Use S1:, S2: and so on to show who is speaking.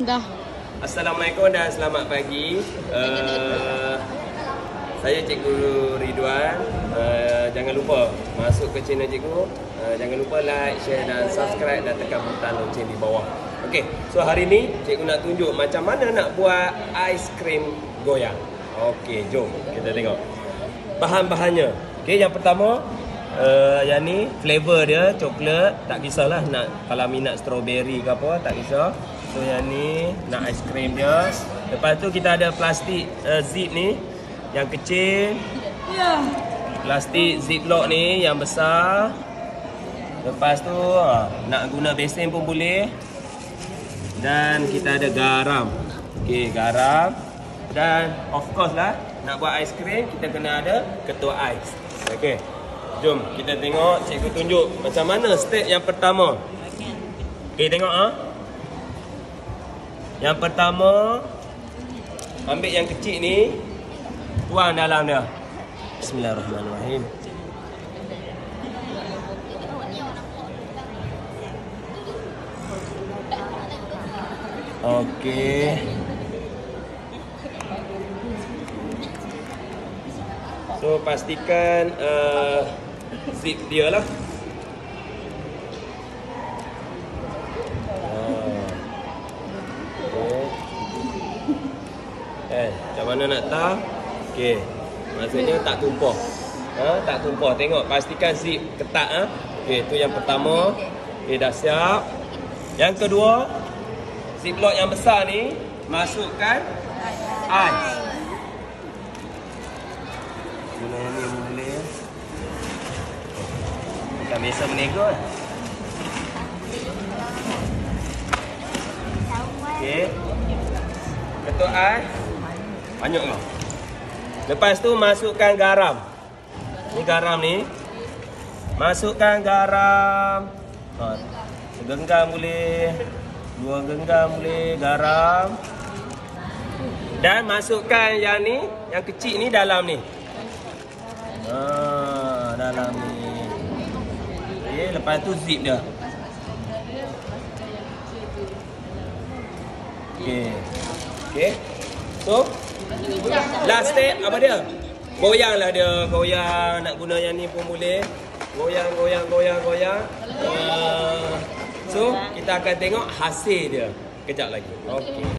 S1: Dah.
S2: Assalamualaikum dan selamat pagi. Uh, saya Cikgu Ridwan. Uh, jangan lupa masuk ke channel Cikgu. Uh, jangan lupa like, share dan subscribe dan tekan butang lonceng di bawah. Okey, so hari ni Cikgu nak tunjuk macam mana nak buat aiskrim goyang. Okey, jom kita tengok. Bahan-bahannya. Okey, yang pertama Uh, yang ni flavor dia coklat tak kisahlah nak kalau minat strawberry ke apa tak kisah so yang ni nak aiskrim dia. Lepas tu kita ada plastik uh, zip ni yang kecil.
S1: Ya.
S2: plastik ziplock ni yang besar. Lepas tu uh, nak guna besen pun boleh. Dan kita ada garam. Okey garam. Dan of course lah nak buat aiskrim kita kena ada ketua ais. Okey Jom kita tengok cikgu tunjuk macam mana step yang pertama. Okey. Tengok ah. Yang pertama ambil yang kecil ni tuang dalam dia. Bismillahirrahmanirrahim. Okey. So pastikan uh, zip dia lah. Ah. Okay. Eh, macam mana nak tahu? Okey. Maksudnya tak tumpah. Ha, tak tumpah. Tengok pastikan zip ketat ah. Ha? Okey, tu yang pertama. Okey, dah siap. Yang kedua, ziplock yang besar ni masukkan ais. Guna yang ni boleh. Bukan biasa menego. Okey. Ketuk ais. Banyak kau. Lepas tu masukkan garam. Ni garam ni. Masukkan garam. Ha. Segenggam boleh. Dua genggam boleh garam. Dan masukkan yang ni, yang kecil ni dalam ni. Ha, dalam ni. Okey, lepas tu zip dia. Okey. Okey. So, last step apa dia? Goyang lah dia. Goyang. Nak guna yang ni pun boleh. Goyang, goyang, goyang, goyang. Uh, so, kita akan tengok hasil dia. Kejap lagi. Okey.